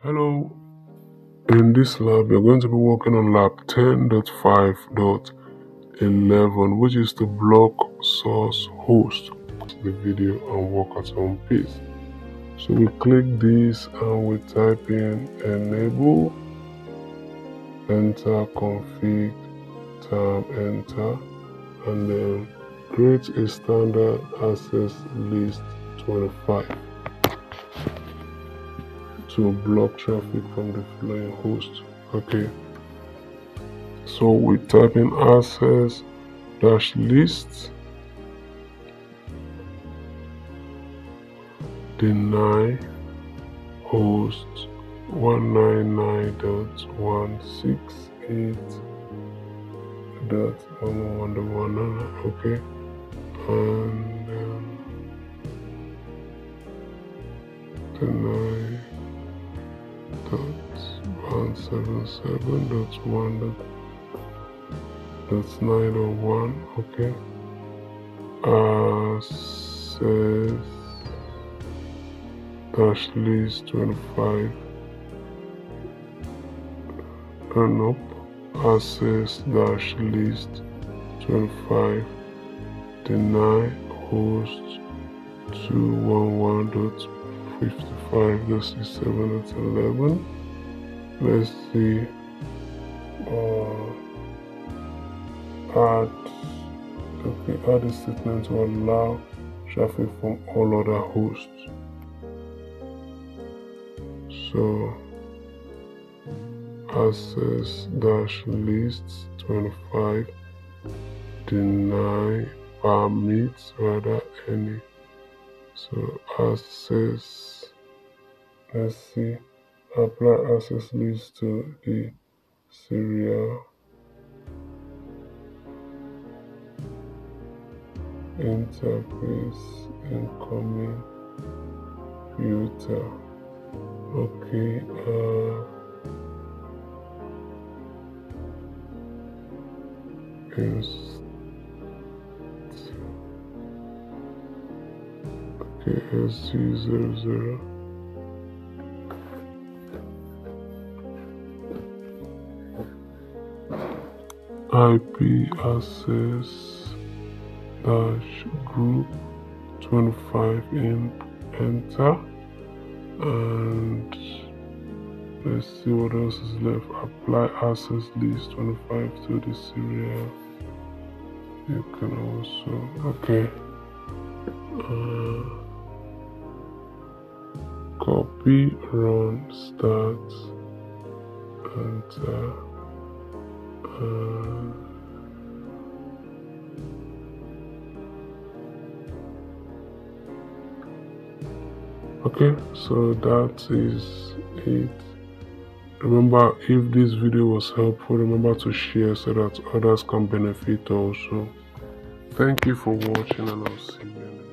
Hello, in this lab you're going to be working on lab 10.5.11 which is to block source host the video and work at home pace. So we click this and we type in enable, enter config, tab, enter and then create a standard access list 25 to block traffic from the following host. Okay. So we type in access dash list deny host 199.168.111 okay and um, deny one dot that's nine oh one okay. Uh, access dash list twenty five turn uh, up uh, access dash list twenty five deny host two one one dot fifty five dot six seven dot eleven. Let's see uh, add okay add a statement to allow traffic from all other hosts. So access dash list 25 deny permits rather any so access, let's see, apply access list to the serial. Interface incoming filter. Okay, uh, is KSC00. IP access dash group 25 in enter. And let's see what else is left. Apply access list 25 to the serial. You can also okay. Uh, copy run start enter uh, okay so that is it. Remember if this video was helpful remember to share so that others can benefit also. Thank you for watching and i'll see you